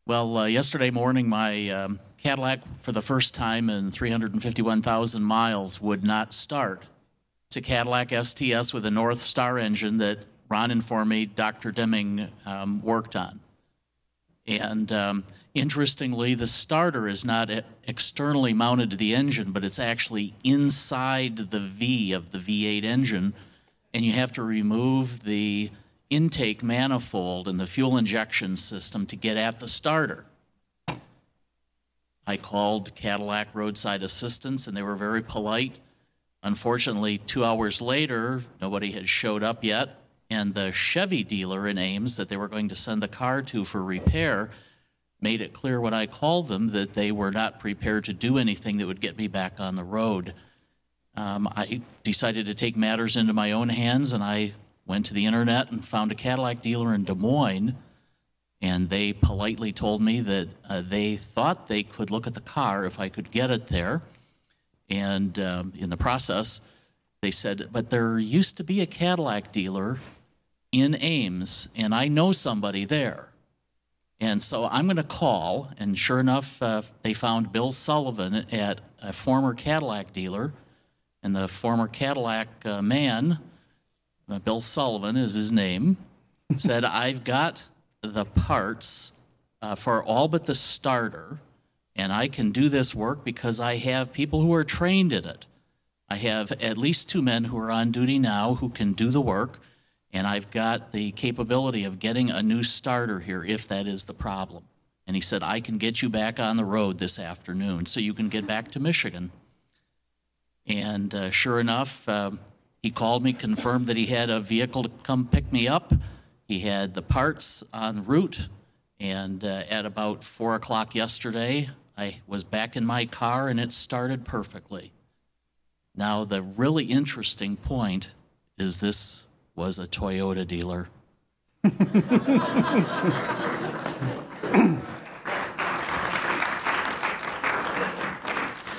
Well, uh, yesterday morning, my um, Cadillac, for the first time in 351,000 miles, would not start. It's a Cadillac STS with a North Star engine that Ron informed me Dr. Deming um, worked on. And um, Interestingly, the starter is not externally mounted to the engine, but it's actually inside the V of the V8 engine, and you have to remove the intake manifold and the fuel injection system to get at the starter. I called Cadillac Roadside Assistance, and they were very polite. Unfortunately, two hours later, nobody had showed up yet, and the Chevy dealer in Ames that they were going to send the car to for repair made it clear when I called them that they were not prepared to do anything that would get me back on the road. Um, I decided to take matters into my own hands and I went to the internet and found a Cadillac dealer in Des Moines and they politely told me that uh, they thought they could look at the car if I could get it there. And um, in the process, they said, but there used to be a Cadillac dealer in Ames, and I know somebody there. And so I'm going to call, and sure enough, uh, they found Bill Sullivan at a former Cadillac dealer, and the former Cadillac uh, man, uh, Bill Sullivan is his name, <laughs> said, I've got the parts uh, for all but the starter, and I can do this work because I have people who are trained in it. I have at least two men who are on duty now who can do the work, and I've got the capability of getting a new starter here if that is the problem. And he said, I can get you back on the road this afternoon so you can get back to Michigan. And uh, sure enough, uh, he called me, confirmed that he had a vehicle to come pick me up. He had the parts en route. And uh, at about 4 o'clock yesterday, I was back in my car and it started perfectly. Now, the really interesting point is this was a Toyota dealer.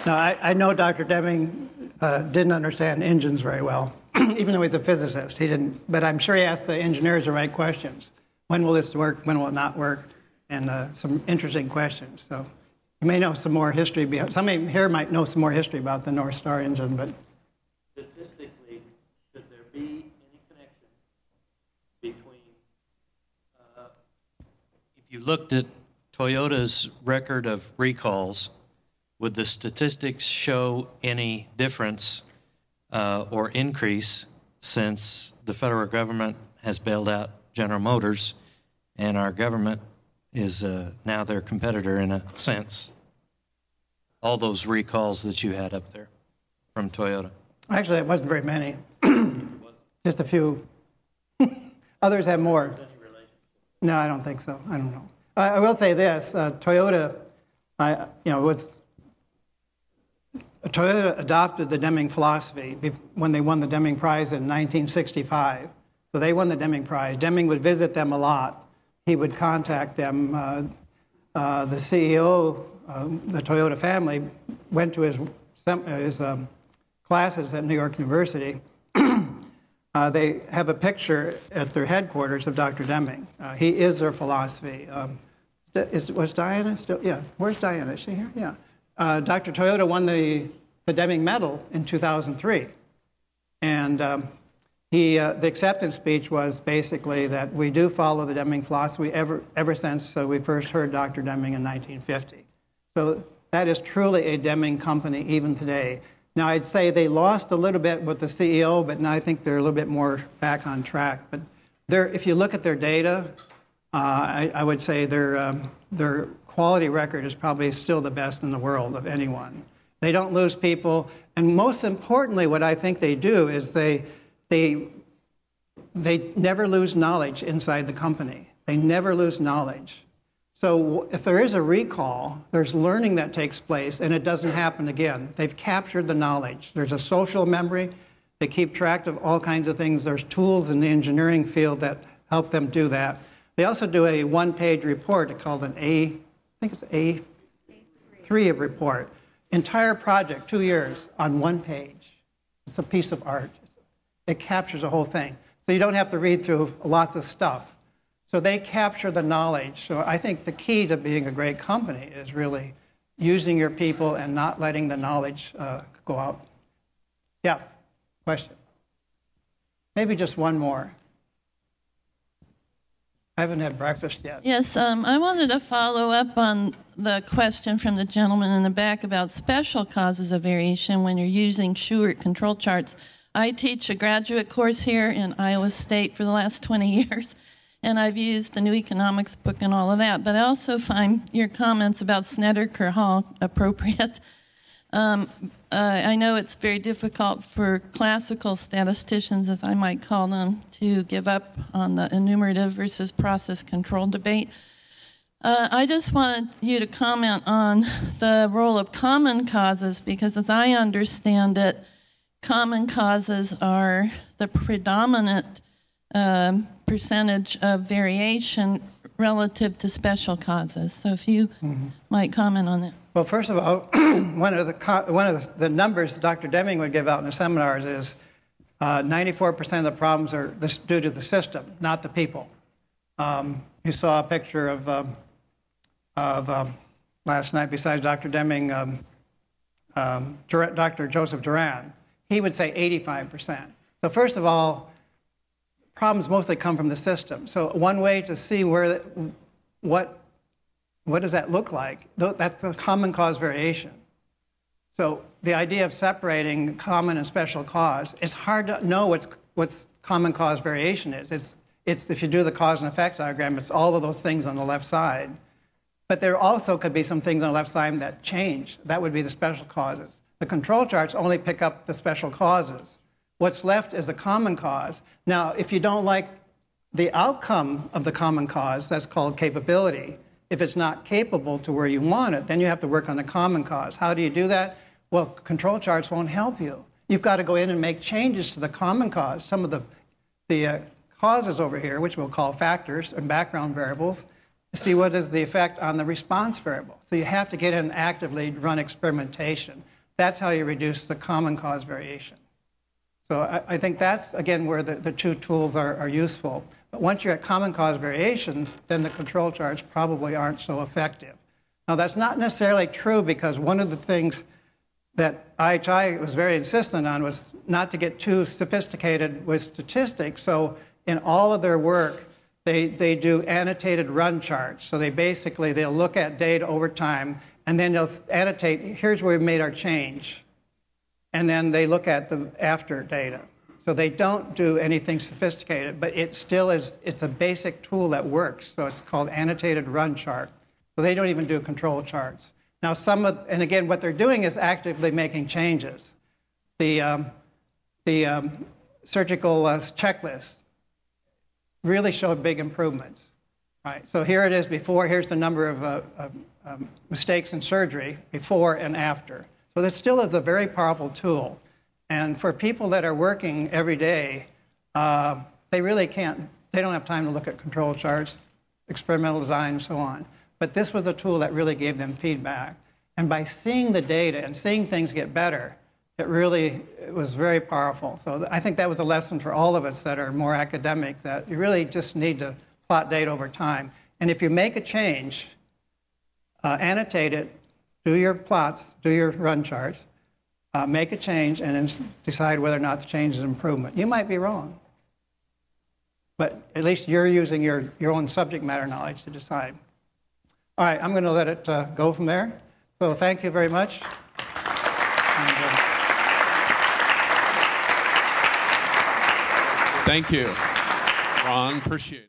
Now, I, I know Dr. Deming uh, didn't understand engines very well, <clears throat> even though he's a physicist. He didn't, but I'm sure he asked the engineers the right questions. When will this work? When will it not work? And uh, some interesting questions. So you may know some more history. Behind, somebody here might know some more history about the North Star engine, but statistically, should there be any connection between, uh, If you looked at Toyota's record of recalls, would the statistics show any difference uh, or increase since the federal government has bailed out General Motors and our government is uh, now their competitor in a sense? All those recalls that you had up there from Toyota. actually, it wasn't very many. <clears throat> Just a few. <laughs> Others have more. No, I don't think so. I don't know. I, I will say this: uh, Toyota, I, you know, was Toyota adopted the Deming philosophy when they won the Deming Prize in 1965. So they won the Deming Prize. Deming would visit them a lot. He would contact them. Uh, uh, the CEO, um, the Toyota family, went to his, his um, classes at New York University. Uh, they have a picture at their headquarters of Dr. Deming. Uh, he is their philosophy. Um, is, was Diana still? Yeah. Where's Diana? Is she here? Yeah. Uh, Dr. Toyota won the, the Deming Medal in 2003. And um, he, uh, the acceptance speech was basically that we do follow the Deming philosophy ever, ever since uh, we first heard Dr. Deming in 1950. So that is truly a Deming company even today. Now, I'd say they lost a little bit with the CEO, but now I think they're a little bit more back on track. But if you look at their data, uh, I, I, would say their, um, their quality record is probably still the best in the world of anyone. They don't lose people. And most importantly, what I think they do is they, they, they never lose knowledge inside the company. They never lose knowledge. So if there is a recall, there's learning that takes place and it doesn't happen again. They've captured the knowledge. There's a social memory. They keep track of all kinds of things. There's tools in the engineering field that help them do that. They also do a one-page report called an A, I think it's A three report. Entire project, two years, on one page. It's a piece of art. It captures the whole thing. So you don't have to read through lots of stuff. So they capture the knowledge. So I think the key to being a great company is really using your people and not letting the knowledge uh, go out. Yeah, question. Maybe just one more. I haven't had breakfast yet. Yes, um, I wanted to follow up on the question from the gentleman in the back about special causes of variation when you're using Shewhart control charts. I teach a graduate course here in Iowa State for the last 20 <laughs> years, and I've used the new economics book and all of that. But I also find your comments about Snedecor Hall appropriate. <laughs> Um, uh, I know it's very difficult for classical statisticians, as I might call them, to give up on the enumerative versus process control debate. Uh, I just wanted you to comment on <laughs> the role of common causes, because as I understand it, common causes are the predominant um, percentage of variation relative to special causes. So if you might comment on that. Well, first of all, <clears throat> one of the co- one of the, the numbers Dr. Deming would give out in the seminars is uh, 94% of the problems are this, due to the system, not the people. Um, you saw a picture of um, of um, last night. Besides Dr. Deming, um, um, Dr. Joseph Juran, he would say 85%. So first of all, problems mostly come from the system. So one way to see where what what does that look like? That's the common cause variation. So the idea of separating common and special cause, it's hard to know what's, what's common cause variation is. It's, it's, if you do the cause and effect diagram, it's all of those things on the left side. But there also could be some things on the left side that change. That would be the special causes. The control charts only pick up the special causes. What's left is the common cause. Now, if you don't like the outcome of the common cause, that's called capability. If it's not capable to where you want it, then you have to work on the common cause. How do you do that? Well, control charts won't help you. You've got to go in and make changes to the common cause. Some of the, the uh, causes over here, which we'll call factors and background variables, see what is the effect on the response variable. So you have to get in and actively run experimentation. That's how you reduce the common cause variation. So I, I think that's, again, where the, the two tools are, are useful. But once you're at common cause variation, then the control charts probably aren't so effective. Now, that's not necessarily true because one of the things that IHI was very insistent on was not to get too sophisticated with statistics. So in all of their work, they, they do annotated run charts. So they basically, they'll look at data over time, and then they'll annotate, here's where we've made our change and then they look at the after data. So they don't do anything sophisticated, but it still is, it's a basic tool that works. So it's called annotated run chart. So they don't even do control charts. Now some of, and again, what they're doing is actively making changes. The, um, the um, surgical uh, checklist really showed big improvements. Right, so here it is before, here's the number of uh, um, mistakes in surgery before and after. So this still is a very powerful tool. And for people that are working every day, uh, they really can't, they don't have time to look at control charts, experimental design, and so on. But this was a tool that really gave them feedback. And by seeing the data and seeing things get better, it really it was very powerful. So I think that was a lesson for all of us that are more academic, that you really just need to plot data over time. And if you make a change, uh, annotate it, do your plots, do your run charts, uh, make a change, and then decide whether or not the change is an improvement. You might be wrong, but at least you're using your, your own subject matter knowledge to decide. All right, I'm going to let it uh, go from there. So thank you very much. And, uh, Thank you, Ron. Appreciate it.